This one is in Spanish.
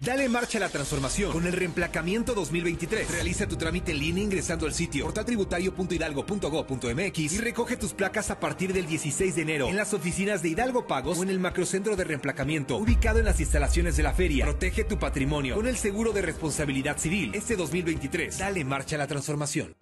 Dale marcha a la transformación con el reemplacamiento 2023. Realiza tu trámite en línea ingresando al sitio portaltributario.hidalgo.gov.mx y recoge tus placas a partir del 16 de enero en las oficinas de Hidalgo Pagos o en el macrocentro de reemplacamiento ubicado en las instalaciones de la feria. Protege tu patrimonio con el seguro de responsabilidad civil. Este 2023, dale marcha a la transformación.